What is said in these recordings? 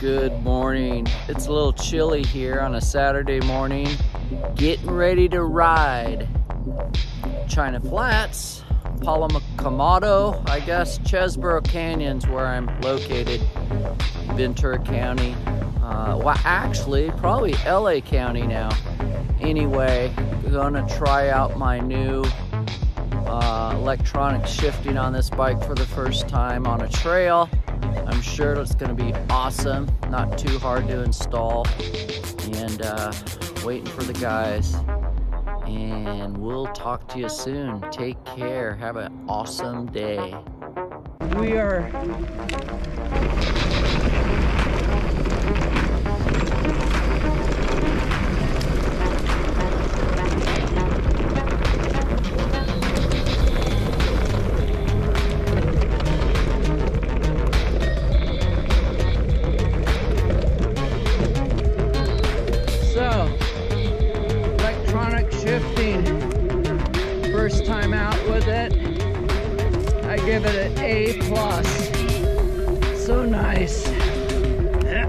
Good morning. It's a little chilly here on a Saturday morning. Getting ready to ride. China Flats, Palo Comado, I guess, Cheeseboro Canyon's where I'm located, Ventura County. Uh, well, actually, probably LA County now. Anyway, gonna try out my new uh, electronic shifting on this bike for the first time on a trail. I'm sure it's going to be awesome, not too hard to install, and uh, waiting for the guys. And we'll talk to you soon. Take care. Have an awesome day. We are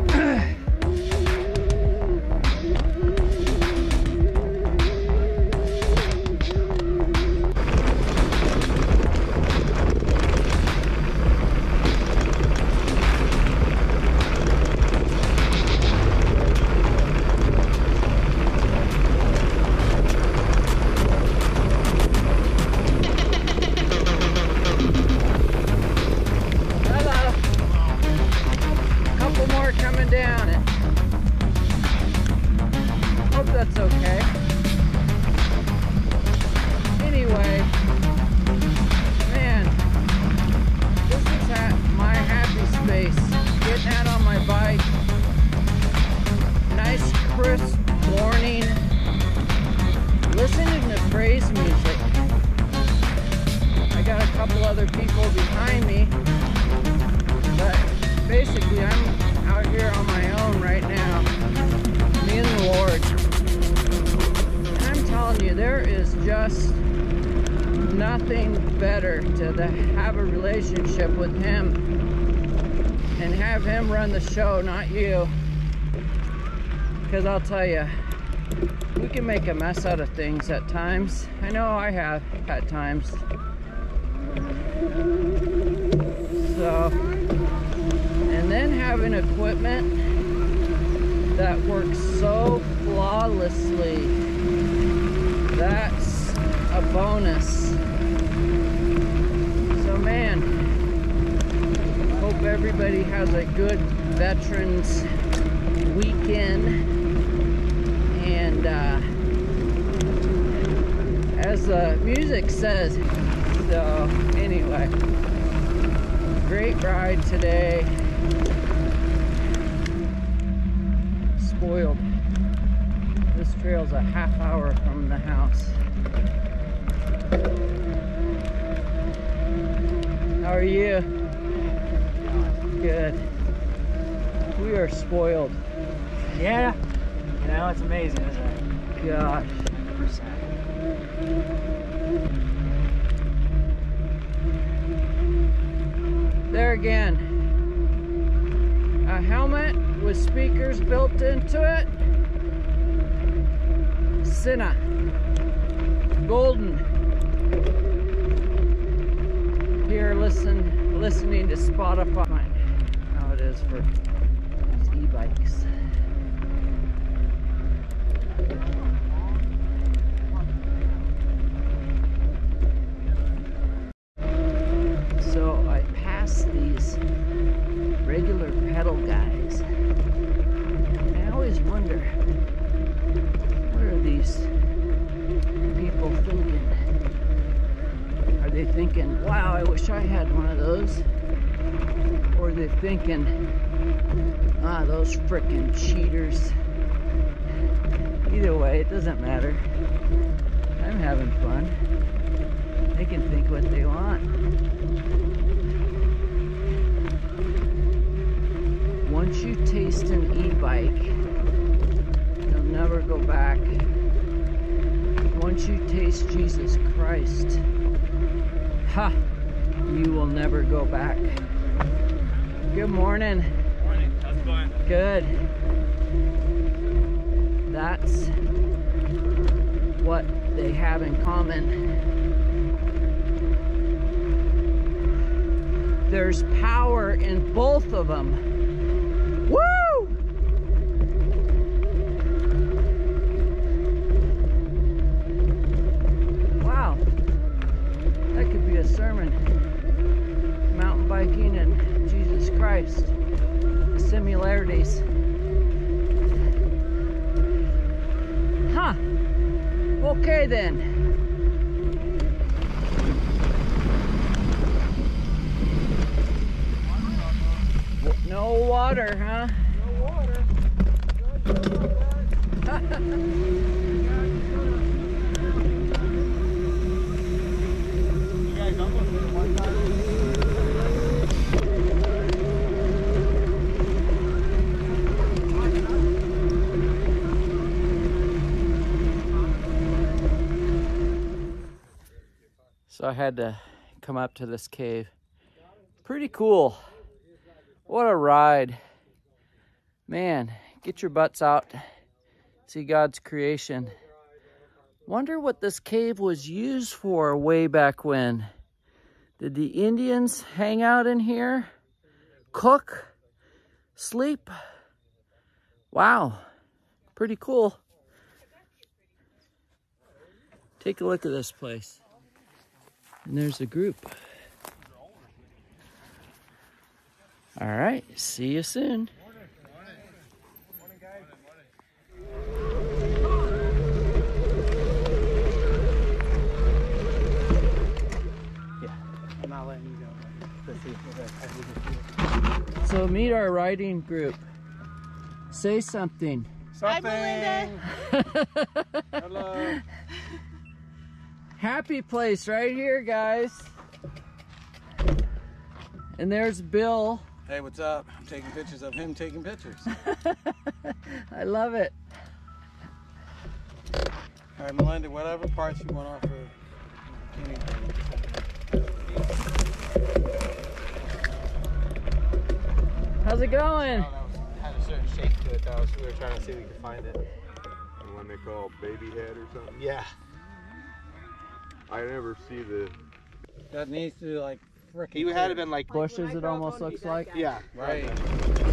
Yeah. just nothing better to have a relationship with Him and have Him run the show, not you. Because I'll tell you, we can make a mess out of things at times. I know I have at times. So, and then having equipment that works so flawlessly, that's bonus. So, man, hope everybody has a good Veterans weekend. And uh, as the music says, so anyway great ride today. Spoiled. This trail's a half hour from the house. How are you? Good. We are spoiled. Yeah, you know, it's amazing, isn't it? Gosh. 100%. There again. A helmet with speakers built into it. Cinna. Golden. Here listen listening to Spotify. How it is for these e-bikes. Thinking, wow, I wish I had one of those? Or they're they thinking, ah, those frickin' cheaters? Either way, it doesn't matter. I'm having fun. They can think what they want. Once you taste an e-bike, you'll never go back. Once you taste Jesus Christ, ha, you will never go back. Good morning. Morning. How's going? Good. That's what they have in common. There's power in both of them. Okay then. No water, huh? No water. you guys almost did it one time. I had to come up to this cave. Pretty cool. What a ride. Man, get your butts out. See God's creation. Wonder what this cave was used for way back when. Did the Indians hang out in here? Cook? Sleep? Wow. Pretty cool. Take a look at this place. And there's a group. All right, see you soon. I'm not letting you go. Let's see if I can see So meet our riding group. Say something. Something. Hello. Happy place right here, guys. And there's Bill. Hey, what's up? I'm taking pictures of him taking pictures. I love it. All right, Melinda, whatever parts you want off of anything. How's it going? had a certain shape to it, though, so we were trying to see if we could find it. The one they call baby head or something. Yeah. I never see the. That needs to, like, frickin' He had it been like Bushes, it almost looks like. yeah, Right.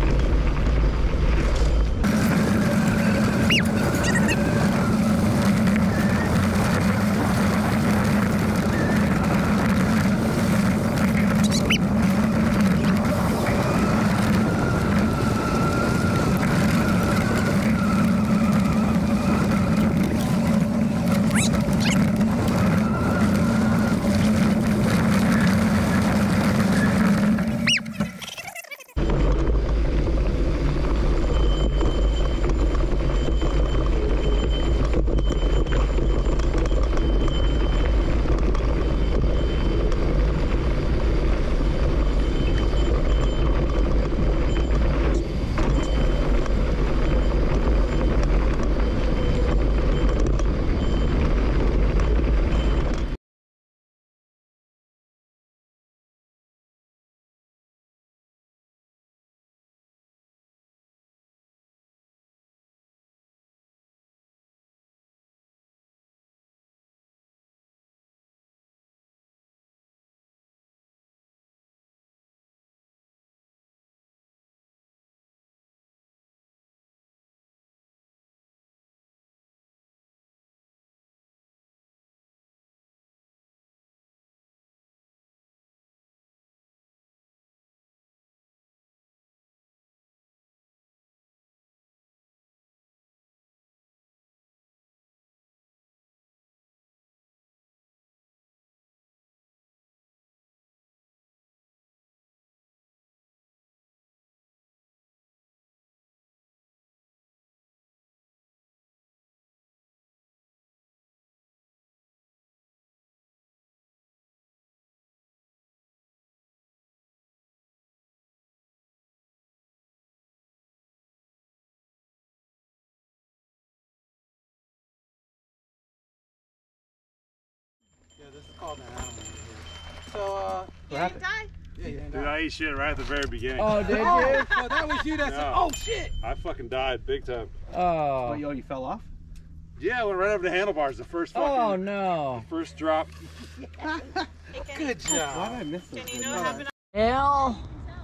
Called an animal. So, uh, What happened? yeah, Dude, I ate shit right at the very beginning. Oh, did you? Oh, that was you that said, oh shit. I fucking died big time. Oh. yo, you fell off? Yeah, I went right over the handlebars. The first fucking, Oh no. first drop. Good job. Why did I miss this? you know what happened? Well,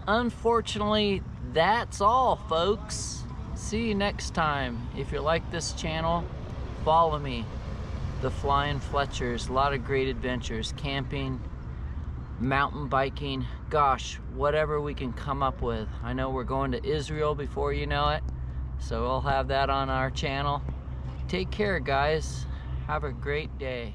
unfortunately, that's all, folks. See you next time. If you like this channel, follow me. The Flying Fletchers. A lot of great adventures. Camping, mountain biking. Gosh, whatever we can come up with. I know we're going to Israel before you know it. So we'll have that on our channel. Take care, guys. Have a great day.